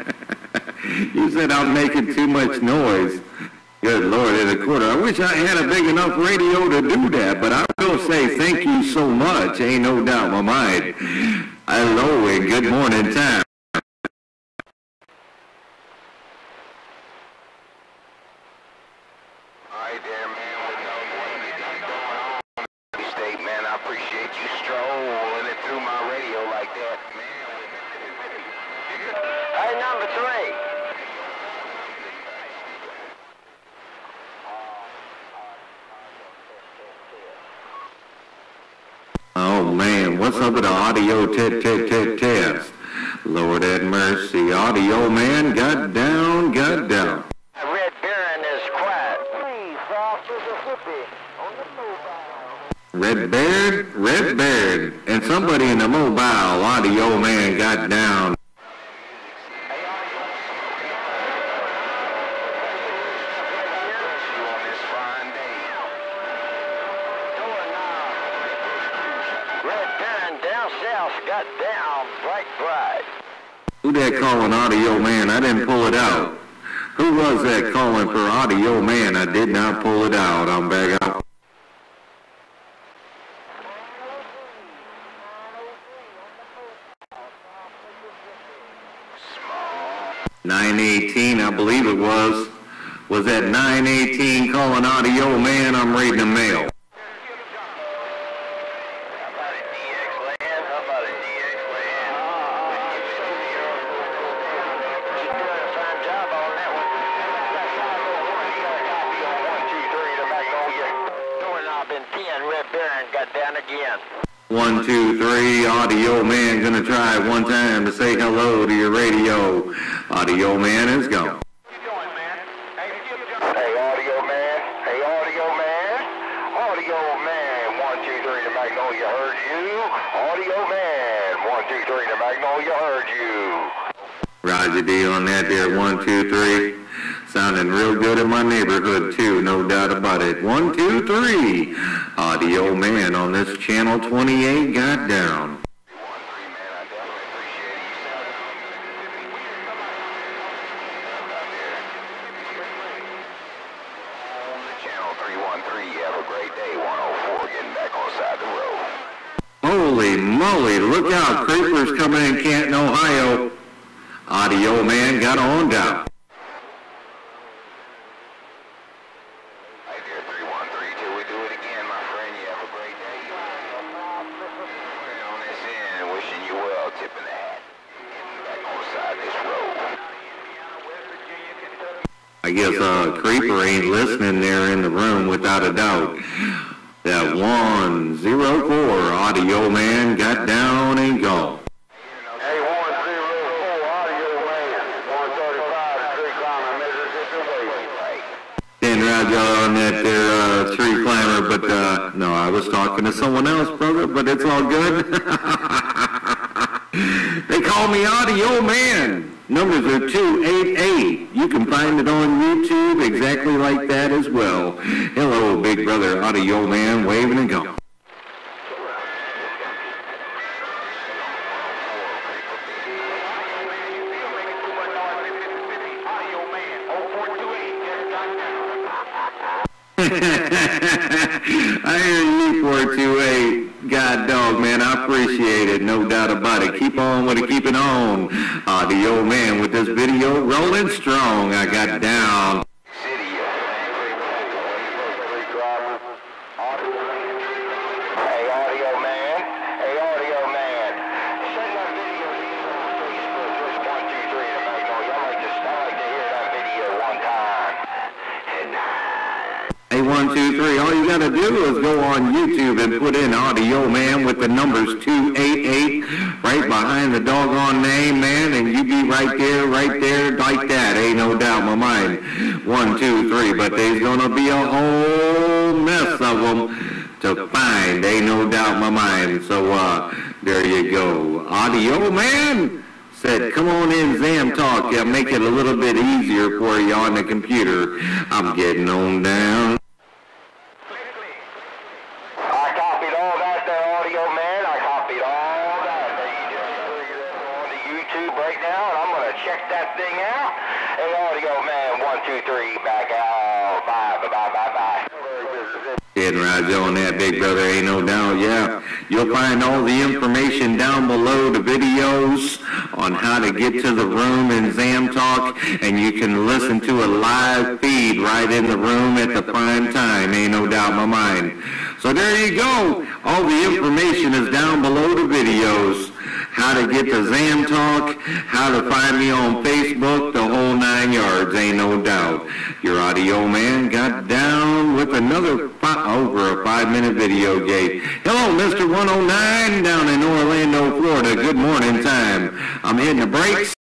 you said I'm making too much noise. Good Lord, in a quarter. I wish I had a big enough radio to do that, but I will say thank you so much. Ain't no doubt my mind. Hello and good morning time. All right there, man. With no what you got going on, state, man. I appreciate you strolling it through my radio like that, man. Hey, number three. Oh Oh, man, what's up with the audio tit tit tit test? Lord have mercy, audio man got down, got down. Red Baron is quiet. Please, South Mississippi, on the mobile. Red Beard, Red Beard, and somebody in the mobile audio man got down. You on this fine day. Going now. Red Baron south got down bright. Who that calling audio man? I didn't pull it out. Who was that calling for audio man? I did not pull it out. I'm back out. 918, I believe it was. Was that 918 calling audio man? I'm reading the mail. 10, Red got down again. One, two, three, audio man gonna try one time to say hello to your radio. Audio man is gone. Hey, audio man. Hey, audio man. Audio man. One, two, three to Magnolia you heard you. Audio man. One, two, three to Magnolia you heard you. Roger D on that there, one, two, three. Sounding real good in my neighborhood too, no doubt about it. One, two, three. Audio man on this channel 28 got down. One, three, man. I definitely appreciate it. You sound out there. On the channel 313. You have a great day. 104. Getting back on the side of the road. Holy moly, look out, creepers coming in Canton, Ohio. Audio man got on down. Right there, 313. Till we do it again, my friend. You have a great day. On this end, wishing you well. Tipping the hat. Getting back on the side of this road. I guess uh, Creeper ain't listening there in the room without a doubt. That 104 audio man got down and gone. Hey, 104 audio man. 135 to Tree Climber, Mississippi Way. Then Roger on that there uh, tree climber, but uh, no, I was talking to someone else, brother, but it's all good. they call me Audio Man. Numbers are 288. You can find it on YouTube exactly like that as well. Hello, big brother Audio Man, waving and going. I hear you, 428. God dog, man, I appreciate it. No doubt about it. Keep on with it, keep it on. Uh, the old man with this video rolling strong. I got down. Hey, audio man. Hey, audio man. Send that video to you on Facebook. Just one, two, three to Magnolia. I like to, I like to hear that video one time. And, uh, One, two, three. All you gotta do is go on YouTube and put in Audio Man with the numbers 288 right behind the doggone name, man, and you be right there, right there, like that. Ain't no doubt my mind. One, two, three. But there's gonna be a whole mess of them to find. Ain't no doubt my mind. So, uh, there you go. Audio Man said, come on in, ZamTalk. Yeah, make it a little bit easier for you on the computer. I'm getting on down. I copied all that there, audio man. I copied all that. Now, and thing out. Hey, Audio Man, one, two, three, back out. Bye, bye, bye, bye, bye. Hitting rides on that, big brother, ain't no doubt, yeah. You'll find all the information down below, the videos on how to get to the room in ZamTalk, and you can listen to a live feed right in the room at the prime time, ain't no doubt my mind. So there you go. All the information is down below the videos. How to get to ZamTalk, how to find me on Facebook, the whole nine yards, ain't no doubt. Your audio man got down with another fi- over a five-minute video gate. Hello, Mr. 109 down in Orlando, Florida. Good morning time. I'm hitting the brakes.